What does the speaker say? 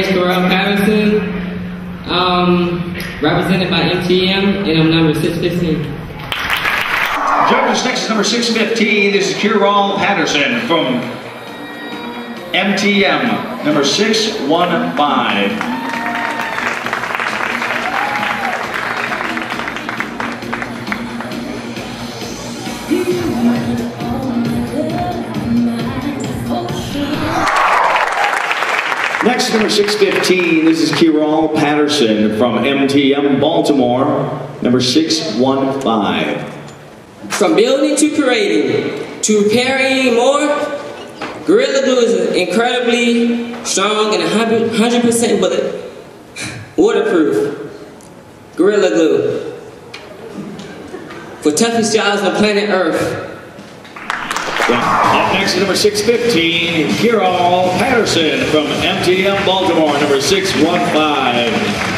name is Terrell Patterson, um, represented by MTM, and I'm number 615. Judges next is number 615. This is Keral Patterson from MTM, number 615. Next, number 615, this is Keral Patterson from MTM Baltimore, number 615. From building to creating to repairing more, Gorilla Glue is incredibly strong and 100% bullet waterproof. Gorilla Glue. For toughest jobs on planet Earth. Up next is number 615, Keral Patterson from MTM Baltimore, number 615.